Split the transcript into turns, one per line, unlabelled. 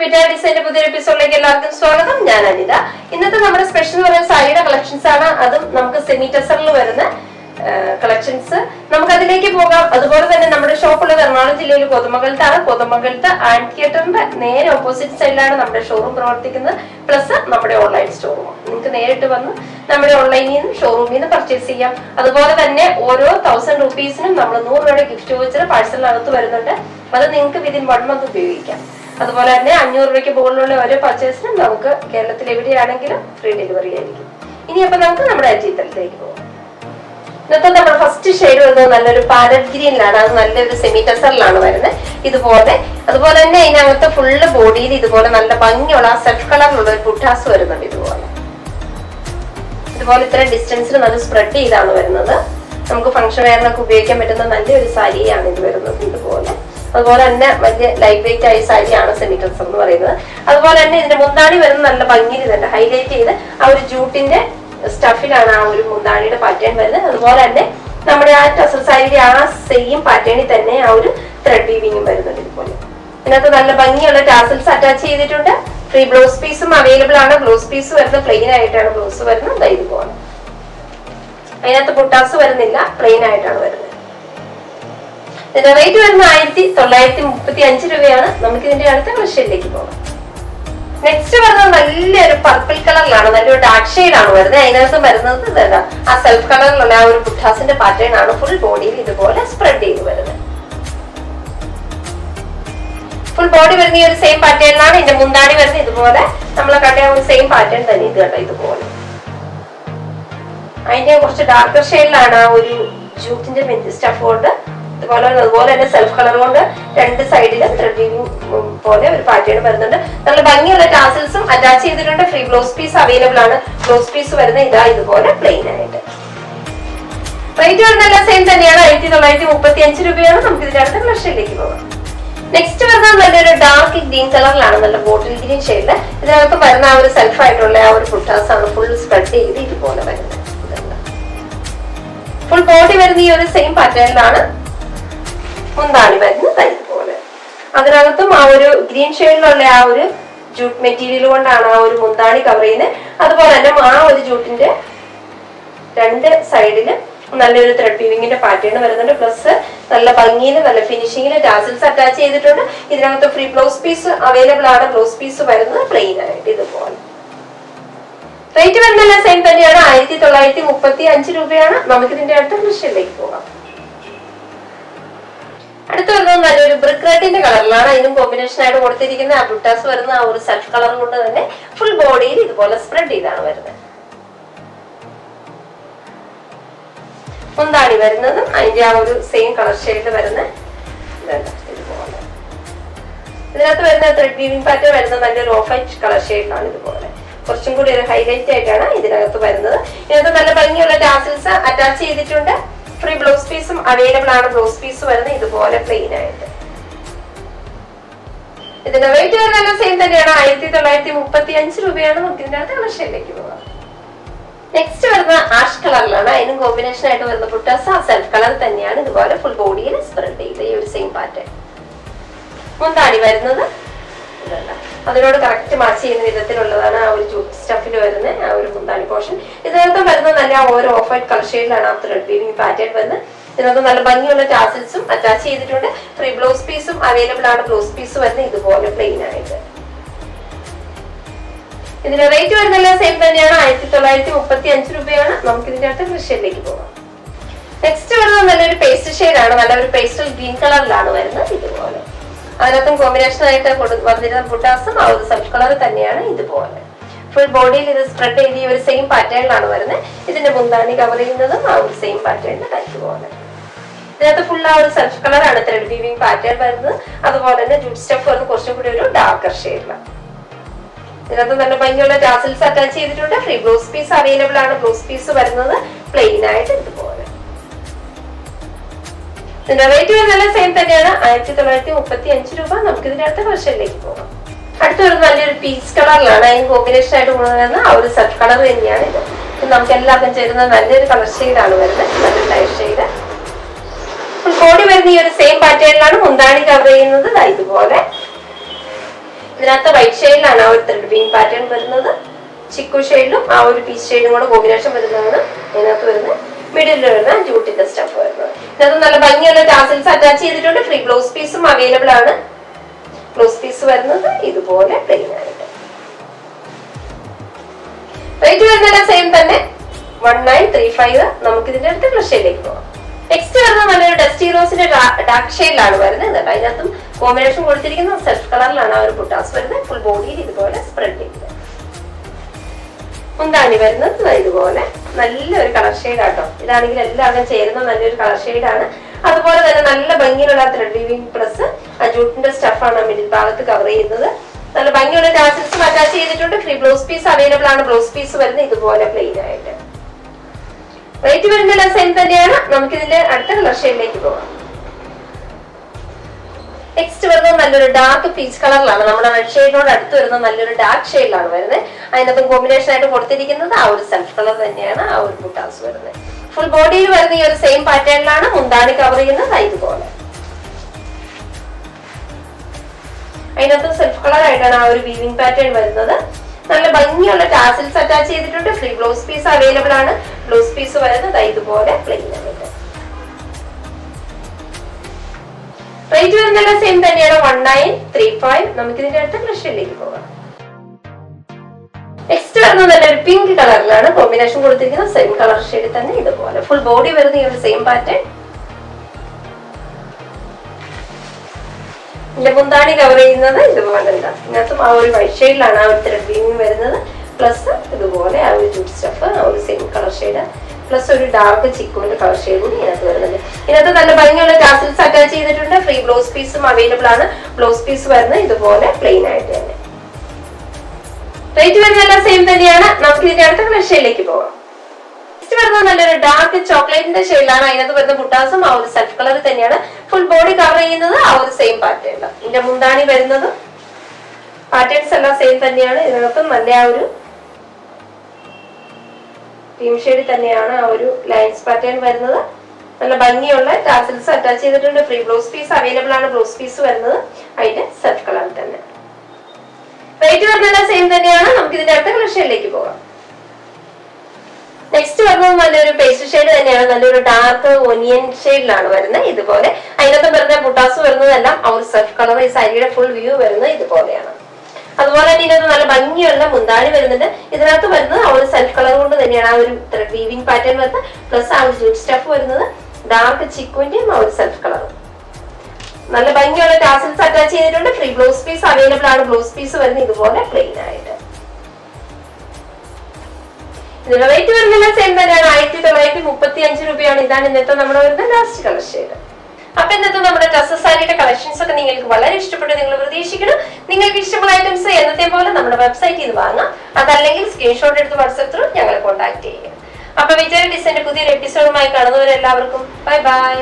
പുതിയ എപ്പിസോഡിലേക്ക് എല്ലാവർക്കും സ്വാഗതം. ഞാൻ അനിത. ഇന്നത്തെ നമ്മുടെ സ്പെഷ്യൽ എന്ന് പറയുന്ന സാരിയുടെ കളക്ഷൻസ് ആണ്. അതും നമുക്ക് സെമി ടെസറിൽ വരുന്ന കളക്ഷൻസ് നമുക്ക് അതിലേക്ക് പോകാം. അതുപോലെ തന്നെ നമ്മുടെ ഷോപ്പുള്ളത് എറണാകുളം ജില്ലയിൽ കൊതമംഗലത്താണ്. കൊതമംഗലത്ത് ആൻഡ് തിയേറ്ററിന്റെ നേരെ ഓപ്പോസിറ്റ് സൈഡിലാണ് നമ്മുടെ ഷോറൂം പ്രവർത്തിക്കുന്നത്. പ്ലസ് നമ്മുടെ ഓൺലൈൻ സ്റ്റോറും നിങ്ങൾക്ക് നേരിട്ട് വന്ന് നമ്മുടെ ഓൺലൈനിൽ നിന്നും ഷോറൂമിൽ നിന്ന് പർച്ചേസ് ചെയ്യാം. അതുപോലെ തന്നെ ഓരോ തൗസൻഡ് റുപ്പീസിനും നമ്മൾ നൂറ് രൂപയുടെ ഗിഫ്റ്റ് വെച്ചിട്ട് പാഴ്സലിനകത്ത് വരുന്നുണ്ട്. അത് നിങ്ങൾക്ക് വിതിൻ വൺ മന്ത് ഉപയോഗിക്കാം. അതുപോലെ തന്നെ അഞ്ഞൂറ് രൂപയ്ക്ക് മുകളിലുള്ള ഓരോ പർച്ചേസിനും നമുക്ക് കേരളത്തിൽ എവിടെയാണെങ്കിലും ഫ്രീ ഡെലിവറി ആയിരിക്കും. ഇനി അപ്പൊ നമുക്ക് നമ്മുടെ അജീതത്തിലേക്ക് പോകാം ഇന്നത്തെ നമ്മുടെ ഫസ്റ്റ് ഷെയ്ഡ് വരുന്നത് നല്ലൊരു പാരറ്റ് ഗ്രീനിലാണ് അത് നല്ലൊരു സെമി ടെസറിലാണ് വരുന്നത്. ഇതുപോലെ അതുപോലെ തന്നെ ഇതിനകത്ത് ഫുള്ള് ബോഡിയിൽ ഇതുപോലെ നല്ല ഭംഗിയുള്ള സെൽഫ് കളറിലുള്ള ഒരു പുട്ടാസ് വരുന്നുണ്ട് ഇതുപോലെ. ഇതുപോലെ ഇത്ര ഡിസ്റ്റൻസിൽ നല്ല സ്പ്രെഡ് ചെയ്താണ് വരുന്നത്. നമുക്ക് ഫംഗ്ഷൻ വെയറിനൊക്കെ ഉപയോഗിക്കാൻ പറ്റുന്ന നല്ലൊരു സാരിയാണ് ഇത് വരുന്നത് ഇതുപോലെ. അതുപോലെ തന്നെ വലിയ ലൈറ്റ് വെയിറ്റ് ആയ സാരിയാണ് സെമി ടെസർ എന്ന് പറയുന്നത്. അതുപോലെ തന്നെ ഇതിന്റെ മുന്താണി വരുന്ന നല്ല ഭംഗിയിൽ തന്നെ ഹൈലൈറ്റ് ചെയ്ത് ആ ഒരു ജൂട്ടിന്റെ സ്റ്റഫിലാണ് ആ ഒരു മുന്താണിയുടെ പാറ്റേൺ വരുന്നത്. അതുപോലെ തന്നെ നമ്മുടെ ആ ടസർ സാരിയുടെ ആ സെയിം പാറ്റേണിൽ തന്നെ ആ ഒരു ത്രെഡ് വീവിങ്ങും വരുന്നുണ്ട് ഇതുപോലെ. ഇതിനകത്ത് നല്ല ഭംഗിയുള്ള ടാസൽസ് അറ്റാച്ച് ചെയ്തിട്ടുണ്ട്. ഫ്രീ ബ്ലൗസ് പീസും അവൈലബിൾ ആണ്. ബ്ലൗസ് പീസ് വരുന്നത് പ്ലെയിൻ ആയിട്ടാണ്. ബ്ലൗസ് വരുന്നത് ഇതുപോലെ. അതിനകത്ത് പുട്ടാസ് വരുന്നില്ല. പ്ലെയിൻ ആയിട്ടാണ് വരുന്നത്. ഇതിന്റെ റേറ്റ് വരുന്ന ആയിരത്തി തൊള്ളായിരത്തി മുപ്പത്തി അഞ്ച് രൂപയാണ്. നമുക്ക് ഇതിന്റെ അടുത്ത കളക്ഷനിലേക്ക് പോകാം. നെക്സ്റ്റ് വരുന്നത് നല്ലൊരു പർപ്പിൾ കളറിലാണ് നല്ലൊരു ഡാർക്ക് ഷെയ്ഡ് ആണ് വരുന്നത്. അതിനകത്ത് വരുന്നത് എന്താ? ആ സെൽഫ് കളറിലുള്ള ആ ഒരു ബുദ്ധാസിന്റെ പാറ്റേൺ ആണ് ഫുൾ ബോഡിയിൽ ഇതുപോലെ സ്പ്രെഡ് ചെയ്ത് വരുന്നത്. ഫുൾ ബോഡി വരുന്ന ഈ ഒരു സെയിം പാറ്റേണിലാണ് ഇതിന്റെ മുന്താണി വരുന്നത് ഇതുപോലെ. നമ്മൾ കണ്ട ഒരു സെയിം പാറ്റേൺ തന്നെ ഇത് കേട്ടോ ഇതുപോലെ. അതിന്റെ കുറച്ച് ഡാർക്കർ ഷെയ്ഡിലാണ് ആ ഒരു ജൂത്തിന്റെ സ്റ്റഫ് കൊണ്ട് ഇതുപോലെ അതുപോലെ തന്നെ സെൽഫ് കളർ കൊണ്ട് രണ്ട് സൈഡിലും ത്രെഡിങ് പോലെ ഒരു പാറ്റേൺ വരുന്നുണ്ട്. നല്ല ഭംഗിയുള്ള ടാസിൽസും അറ്റാച്ച് ചെയ്തിട്ടുണ്ട്. ഫ്രീ ബ്ലൗസ് പീസ് അവൈലബിൾ ആണ്. ബ്ലൗസ് പീസ് വരുന്നത് ഇതാ ഇതുപോലെ പ്ലെയിൻ ആയിട്ട്. റേറ്റ് വരുന്നതെല്ലാം സെയിം തന്നെയാണ്. ആയിരത്തി തൊള്ളായിരത്തി മുപ്പത്തി അഞ്ച് രൂപയാണ്. നമുക്ക് ഇതിന്റെ അടുത്ത കളക്ഷനിലേക്ക് പോകാം. നെക്സ്റ്റ് വരുന്നത് നല്ലൊരു ഡാർക്ക് ഗ്രീൻ കളറിലാണ് നല്ല ബോട്ടിൽ ഗ്രീൻ ഷെയ്ഡിൽ ഇതിനകത്ത് വരുന്ന ആ ഒരു സെൽഫ് ആയിട്ടുള്ള ആ ഒരു ഫുട്ടാസ് ആണ് ഫുൾ സ്പ്രെഡ് ചെയ്ത് ഇതുപോലെ വരുന്നത്. ഫുൾ ബോഡി വരുന്ന ഈ ഒരു സെയിം പാറ്റേണിലാണ് മുന്താണി വരുന്നത് പോലെ അതിനകത്തും ആ ഒരു ഗ്രീൻ ഷെയ്ഡിലുള്ള ആ ഒരു ജൂട്ട് മെറ്റീരിയൽ കൊണ്ടാണ് ആ ഒരു മുന്താണി കവർ ചെയ്യുന്നത്. അതുപോലെ തന്നെ ആ ഒരു ജൂട്ടിന്റെ രണ്ട് സൈഡിൽ നല്ലൊരു ത്രെഡ് വീവിങ്ങിന്റെ പാറ്റേൺ വരുന്നുണ്ട്. പ്ലസ് നല്ല ഭംഗിയിൽ നല്ല ഫിനിഷിങ്ങിൽ ടാസിൽസ് അറ്റാച്ച് ചെയ്തിട്ടുണ്ട്. ഇതിനകത്ത് ഫ്രീ ബ്ലൗസ് പീസ് അവൈലബിൾ ആണ്. ബ്ലൗസ് പീസ് വരുന്നത് പ്ലെയിൻ ആയിട്ട് ഇതുപോലെ. റേറ്റ് വരുന്നതെല്ലാം സെയിം തന്നെയാണ്. ആയിരത്തി തൊള്ളായിരത്തി മുപ്പത്തി അഞ്ച് രൂപയാണ്. നമുക്ക് ഇതിന്റെ അടുത്ത ദൃശ്യത്തിലേക്ക് പോകാം. അടുത്ത് വരുന്നത് നല്ലൊരു ബ്രിക്ക് റെഡിന്റെ കളറിലാണ് അതിനും കോമ്പിനേഷൻ ആയിട്ട് കൊടുത്തിരിക്കുന്ന ആ ബുട്ടാസ് വരുന്ന ആ ഒരു സെൽഫ് കളർ കൊണ്ട് തന്നെ ഫുൾ ബോഡിയിൽ ഇതുപോലെ സ്പ്രെഡ് ചെയ്താണ് വരുന്നത്. മുന്താണി വരുന്നത്. അതിന്റെ ആ ഒരു സെയിം കളർ ഷെയ്ഡ് വരുന്ന ഇതുപോലെ. ഇതിനകത്ത് വരുന്ന ത്രെഡ് വീവിംഗ് പാറ്റേൺ വരുന്ന നല്ലൊരു ഓഫ് വൈറ്റ് കളർ ഷെയ്ഡിലാണ് ഇതുപോലെ. കുറച്ചും കൂടി ഒരു ഹൈലൈറ്റ് ആയിട്ടാണ് ഇതിനകത്ത് വരുന്നത്. ഇതിനകത്ത് നല്ല ഭംഗിയുള്ള ടാസിൽസ് അറ്റാച്ച് ചെയ്തിട്ടുണ്ട്. ഫ്രീ ബ്ലൗസ് പീസും അവൈലബിൾ ആണ് ബ്ലൗസ് പീസ് വരുന്നത് ഇതുപോലെ പ്ലെയിൻ ആയിട്ട്. ഇതിന്റെ റേറ്റ് വരുന്നത് സെയിം തന്നെയാണ്. ആയിരത്തി തൊള്ളായിരത്തി മുപ്പത്തി അഞ്ച് രൂപയാണ് നമുക്ക് അടുത്ത കളക്ഷനിലേക്ക് പോകാം നെക്സ്റ്റ് വരുന്ന ആഷ് കളറിലാണ് അതിനും കോമ്പിനേഷൻ ആയിട്ട് വരുന്ന പുട്ടാസ്. സെൽഫ് കളർ തന്നെയാണ് ഇതുപോലെ ഫുൾ ബോഡിയിൽ സ്പ്രെഡ് ചെയ്ത് ഈ ഒരു സെയിം പാറ്റേൺ മുന്താണി വരുന്നത്. അതിനോട് കറക്റ്റ് മാച്ച് ചെയ്യുന്ന വിധത്തിലുള്ളതാണ് ആ ഒരു നല്ല ആ ഓരോ ഓഫ് വൈറ്റ് കളർ ഷെയ്ഡിലാണ് ആ ത്രെഡ് വീവിംഗ് പാറ്റേൺ വന്ന് ഇതിനകത്ത് നല്ല ഭംഗിയുള്ള ടാസിൽസും അറ്റാച്ച് ചെയ്തിട്ടുണ്ട്. ഫ്രീ ബ്ലൗസ് പീസും അവൈലബിൾ ആണ് ബ്ലൗസ് പീസ് വരുന്നത് ഇതുപോലെ പ്ലെയിൻ ആയിട്ട്. ഇതിന്റെ റേറ്റ് വരുന്നതെല്ലാം സെയിം തന്നെയാണ്. ആയിരത്തി തൊള്ളായിരത്തി മുപ്പത്തി അഞ്ച് രൂപയാണ്. നമുക്ക് ഇതിന്റെ അടുത്ത കൃഷിയിലേക്ക് പോകാം. നെക്സ്റ്റ് വരുന്നത് നല്ലൊരു പേസ്റ്റ് ഷെയ്ഡാണ് നല്ലൊരു പേസ്റ്റൽ ഗ്രീൻ കളറിലാണ് വരുന്നത് ഇതുപോലെ. അതിനകത്തും കോമ്പിനേഷൻ ആയിട്ട് വന്നിരുന്ന ബുട്ടാസും ആ ഒരു സെൽഫ് കളർ തന്നെയാണ് ഇതുപോലെ. ഫുൾ ബോഡിയിൽ ഇത് സ്പ്രെഡ് ചെയ്ത് ഈ ഒരു സെയിം പാറ്റേണിലാണ് വരുന്നത്. ഇതിന്റെ മുന്താണി കവർ ചെയ്യുന്നതും ആ ഒരു സെയിം പാറ്റേണിൽ പോകുന്നത് ഇതിനകത്ത് ഫുൾ ആ ഒരു സെൽഫ് കളറാണ് ത്രെഡ് വീവിംഗ് പാറ്റേൺ വരുന്നത്. അതുപോലെ തന്നെ ജൂട്ട് സ്റ്റഫ് വന്ന് കുറച്ചും കൂടി ഒരു ഡാർക്കർ ഷെയ്ഡിലാണ് ഇതിനകത്ത് നല്ല ഭംഗിയുള്ള ടാസിൽസ് അറ്റാച്ച് ചെയ്തിട്ടുണ്ട്. ഫ്രീ ബ്ലൗസ് പീസ് അവൈലബിൾ ആണ്. ബ്ലൗസ് പീസ് വരുന്നത് പ്ലെയിൻ ആയിട്ട് ഇതുപോലെ. ഇതിന്റെ റേറ്റ് വരുന്നത് സെയിം തന്നെയാണ്. ആയിരത്തി തൊള്ളായിരത്തി മുപ്പത്തി അഞ്ച് രൂപ. നമുക്ക് ഇതിന്റെ അടുത്ത വർഷത്തിലേക്ക് പോകാം. അടുത്ത ഒരു നല്ലൊരു പീച്ച് കളറിലാണ് അതിന് കോമ്പിനേഷൻ ആയിട്ട് കൊണ്ടുവരുന്ന ആ ഒരു സെറ്റ് കളർ തന്നെയാണ് ഇത്. നമുക്ക് എല്ലാവർക്കും ചേരുന്ന നല്ലൊരു കളർ ഷെയ്ഡാണ് വരുന്നത്. നല്ലൊരു ലൈറ്റ് ഷെയ്ഡ് കോടി വരുന്ന ഈ ഒരു സെയിം പാറ്റേണിലാണ് മുന്താണി കവർ ചെയ്യുന്നത്. ഇതുപോലെ. ഇതിനകത്ത് വൈറ്റ് ഷെയ്ഡിലാണ് ആ ഒരു ത്രെഡ് ബീൻ പാറ്റേൺ വരുന്നത്. ചിക്കു ഷെയ്ഡിലും ആ ഒരു പീസ് ഷെയ്ഡും കൂടെ കോമ്പിനേഷൻ വരുന്നതാണ് ഇതിനകത്ത് വരുന്നത്. മിഡിൽ വരുന്ന ജൂട്ടിന്റെ സ്റ്റഫ് വരുന്നത്. ഇതിനകത്ത് നല്ല ഭംഗിയുള്ള ടാസിൽസ് അറ്റാച്ച് ചെയ്തിട്ടുണ്ട്. ഫ്രീ ബ്ലൗസ് പീസും അവൈലബിൾ ആണ്. ബ്ലൗസ് പീസ് വരുന്നത് ഇതുപോലെ പ്ലെയിൻ ആയിട്ട് റേറ്റ് വരുന്നത് സെയിം തന്നെ. വൺ നയൻ ത്രീ ഫൈവ് നമുക്ക് ഇതിന്റെ അടുത്ത് ക്ലഷയിലേക്ക് പോകാം. നെക്സ്റ്റ് വരുന്നത് നല്ലൊരു ഡസ്റ്റി റോസിന്റെ ഡാർക്ക് ഷെയ്ഡിലാണ് വരുന്നത്. കേട്ടോ അതിനകത്തും കോമ്പിനേഷൻ കൊടുത്തിരിക്കുന്ന സെൽഫ് കളറിലാണ് ആ ഒരു പുട്ടാസ് വരുന്നത്. ഫുൾ ബോഡിയിൽ ഇതുപോലെ സ്പ്രെഡ് ചെയ്തത് മുന്താണി വരുന്നത്. ഇതുപോലെ നല്ലൊരു കളർ ഷെയ്ഡ് ആട്ടോ. ഇതാണെങ്കിൽ എല്ലാവർക്കും ചേരുന്ന നല്ലൊരു കളർ ഷെയ്ഡാണ് അതുപോലെ തന്നെ നല്ല ഭംഗിയുള്ള ത്രെഡ് വീവിംഗ് പ്ലസ് ആ ജൂട്ടിന്റെ സ്റ്റഫാണ് മിഡിൽ ഭാഗത്ത് കവർ ചെയ്യുന്നത്. നല്ല ഭംഗിയുള്ള ടാസിൽസും അറ്റാച്ച് ചെയ്തിട്ടുണ്ട്. ഫ്രീ ബ്ലൗസ് പീസ് അവൈലബിൾ ആണ്. ബ്ലൗസ് പീസ് വരുന്നത് ഇതുപോലെ പ്ലെയിൻ ആയിട്ട്. റേറ്റ് വരുന്ന സെയിം തന്നെയാണ്. നമുക്ക് ഇതിന്റെ അടുത്ത കളർ പോകാം. നെക്സ്റ്റ് വരുന്നത് നല്ലൊരു ഡാർക്ക് പീച്ച് കളറിലാണ് നമ്മുടെ റെഡ് ഷെയ്ഡിനോട് അടുത്ത് വരുന്ന നല്ലൊരു ഡാർക്ക് ഷെയ്ഡിലാണ് വരുന്നത്. അതിനകത്തും കോമ്പിനേഷൻ ആയിട്ട് കൊടുത്തിരിക്കുന്നത് ആ ഒരു സെൽഫ് കളർ തന്നെയാണ് ആ ഒരു ബുട്ടാസ് വരുന്നത്. ഫുൾ ബോഡിയിൽ വരുന്ന ഈ ഒരു സെയിം പാറ്റേണിലാണ് മുന്താണി കവർ ചെയ്യുന്നത്. ഇതുപോലെ. അതിനകത്ത് സെൽഫ് കളർ ആയിട്ടാണ് ആ ഒരു വീവിംഗ് പാറ്റേൺ വരുന്നത്. നല്ല ഭംഗിയുള്ള ടാസിൽസ് അറ്റാച്ച് ചെയ്തിട്ടുണ്ട്. ഫ്രീ ബ്ലൗസ് പീസ് അവൈലബിൾ ആണ്. ബ്ലൗസ് പീസ് വരുന്നത് ഇതുപോലെ പ്ലെയിൻ ആയിട്ട്. റേറ്റ് വരുന്നത് സെയിം തന്നെയാണ്. വൺ നയൻ ത്രീ ഫൈവ് നമുക്ക് ഇതിന്റെ അടുത്ത ക്രഷിലേക്ക് പോകാം. നെക്സ്റ്റ് വരുന്നത് നല്ലൊരു പിങ്ക് കളറിലാണ് കോമ്പിനേഷൻ കൊടുത്തിരിക്കുന്നത് സെയിം കളർ ഷെയ്ഡ് തന്നെ. ഫുൾ ബോഡി വരുന്ന ഈ ഒരു സെയിം പാറ്റേൺ ഇതിന്റെ മുന്താണി കവർ ചെയ്യുന്നത് ഇതുപോലെ ഉണ്ട് ഇതിനകത്തും ആ ഒരു വൈറ്റ് ഷെയ്ഡിലാണ് ആ ഒരു ത്രെഡ് വരുന്നത്. പ്ലസ് ഇതുപോലെ ആ ഒരു ജൂട്ട് സ്റ്റഫ് ആ ഒരു സെയിം കളർ ഷെയ്ഡ് പ്ലസ് ഒരു ഡാർക്ക് ചിക്കുവിന്റെ കളർ ഷെയ്ഡ് ഇതിനകത്ത് വരുന്നുണ്ട്. ഇതിനകത്ത് നല്ല ഭംഗിയുള്ള ടാസിൽസ് അറ്റാച്ച് ചെയ്തിട്ടുണ്ട്. ഫ്രീ ബ്ലൗസ് പീസും അവൈലബിൾ ആണ്. ബ്ലൗസ് പീസ് വരുന്നത് ഇതുപോലെ പ്ലെയിൻ ആയിട്ട് തന്നെ. റേറ്റ് വരുന്നതെല്ലാം സെയിം തന്നെയാണ്. നമുക്ക് ഇതിന്റെ അടുത്ത കളർ ഷെയ്ഡിലേക്ക് പോകാം. വരുന്നത് നല്ലൊരു ഡാർക്ക് ചോക്ലേറ്റിന്റെ ഷെയ്ഡിലാണ് അതിനകത്ത് വരുന്ന ബുട്ടാസും ആ ഒരു സെൽഫ് കളർ തന്നെയാണ്. ഫുൾ ബോഡി കവർ ചെയ്യുന്നത് ആ ഒരു സെയിം പാറ്റേൺ ഇതിന്റെ മുന്താണി വരുന്നത്. പാറ്റേൺസ് എല്ലാം സെയിം തന്നെയാണ്. ഇതിനകത്തും നല്ല ആ ഒരു ടീം ഷെയ്ഡ് തന്നെയാണ് ആ ഒരു ലൈൻസ് പാറ്റേൺ വരുന്നത്. നല്ല ഭംഗിയുള്ള ടാസിൽസ് അറ്റാച്ച് ചെയ്തിട്ടുണ്ട്. ഫ്രീ ബ്ലൗസ് പീസ് അവൈലബിൾ ആണ്. ബ്ലൗസ് പീസ് വരുന്നത് അതിന്റെ സെൽഫ് കളർ തന്നെ. റേറ്റ് വരുന്നത് സെയിം തന്നെയാണ്. നമുക്ക് ഇതിന്റെ അടുത്ത കളക്ഷനിലേക്ക് പോകാം. നെക്സ്റ്റ് വരുന്നത് നല്ലൊരു പേസ്റ്റ് ഷെയ്ഡ് തന്നെയാണ്. നല്ലൊരു ഡാർക്ക് ഒനിയൻ ഷെയ്ഡിലാണ് വരുന്നത്. ഇതുപോലെ അതിനകത്ത് വരുന്ന പുട്ടാസ് വരുന്നതെല്ലാം ആ ഒരു സെൽഫ് കളർ ഈ സാരിയുടെ ഫുൾ വ്യൂ വരുന്നത് ഇതുപോലെയാണ്. അതുപോലെ തന്നെ ഇതിനകത്ത് നല്ല ഭംഗിയുള്ള മുന്താണി വരുന്നുണ്ട്. ഇതിനകത്ത് വരുന്നത് ആ ഒരു സെൽഫ് കളർ കൊണ്ട് തന്നെയാണ്. ആ ഒരു വീവിംഗ് പാറ്റേൺ വരുന്നത്. പ്ലസ് ആ ഒരു ജൂട്ട് സ്റ്റഫ് വരുന്നത്. ഡാർക്ക് ചിക്കുവിന്റെയും ആ ഒരു സെൽഫ് കളർ നല്ല ഭംഗിയുള്ള ടാസൽസ് അറ്റാച്ച് ചെയ്തിട്ടുണ്ട്. ഫ്രീ ബ്ലൗസ് പീസ് അവൈലബിൾ ആണ്. ബ്ലൗസ് പീസ് വരുന്നത് ഇതുപോലെ പ്ലെയിൻ ആയിട്ട്. റേറ്റ് വരുന്നില്ല സെയിം തന്നെയാണ്. ആയിരത്തി തൊള്ളായിരത്തി മുപ്പത്തി അഞ്ച് രൂപയാണ്. ഇതാണ് ഇന്നത്തെ നമ്മുടെ വരുന്ന ലാസ്റ്റ് കളർ അപ്പൊ ഇന്നത്തെ നമ്മുടെ ഡ്രസ് സാരിയുടെ കളക്ഷൻസ് ഒക്കെ നിങ്ങൾക്ക് വളരെ ഇഷ്ടപ്പെട്ടു നിങ്ങൾ പ്രതീക്ഷിക്കണം നിങ്ങൾക്ക് ഇഷ്ടമുള്ള ഐറ്റംസ് എന്നത്തെ പോലെ നമ്മുടെ വെബ്സൈറ്റിൽ നിന്ന് വാങ്ങാം. അതല്ലെങ്കിൽ സ്ക്രീൻഷോട്ട് എടുത്ത് വാട്സപ്പ് ത്രൂ ഞങ്ങളെ കോൺടാക്ട് ചെയ്യുക. അപ്പൊ വിജയ ഡിസൈന്റെ പുതിയൊരു എപ്പിസോഡുമായി കാണുന്നവരെല്ലാവർക്കും ബൈ ബൈ